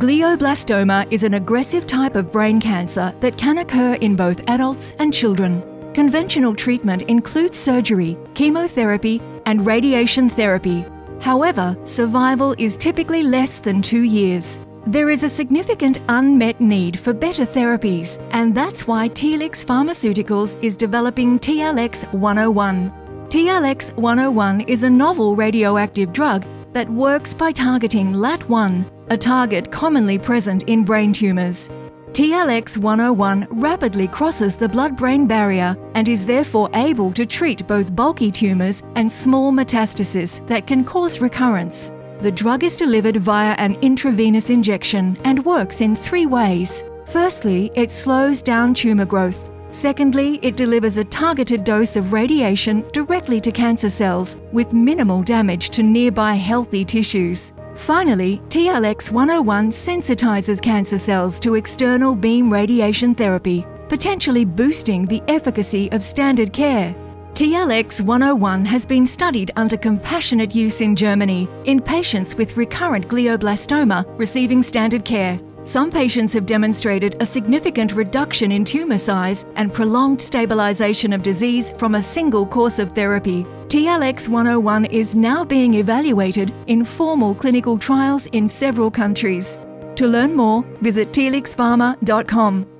Glioblastoma is an aggressive type of brain cancer that can occur in both adults and children. Conventional treatment includes surgery, chemotherapy, and radiation therapy. However, survival is typically less than two years. There is a significant unmet need for better therapies, and that's why Telix Pharmaceuticals is developing TLX 101. TLX 101 is a novel radioactive drug that works by targeting LAT1, a target commonly present in brain tumours. TLX 101 rapidly crosses the blood brain barrier and is therefore able to treat both bulky tumours and small metastases that can cause recurrence. The drug is delivered via an intravenous injection and works in three ways. Firstly, it slows down tumour growth. Secondly, it delivers a targeted dose of radiation directly to cancer cells with minimal damage to nearby healthy tissues. Finally, TLX 101 sensitizes cancer cells to external beam radiation therapy, potentially boosting the efficacy of standard care. TLX 101 has been studied under compassionate use in Germany in patients with recurrent glioblastoma receiving standard care. Some patients have demonstrated a significant reduction in tumour size and prolonged stabilisation of disease from a single course of therapy. TLX 101 is now being evaluated in formal clinical trials in several countries. To learn more, visit telixpharma.com.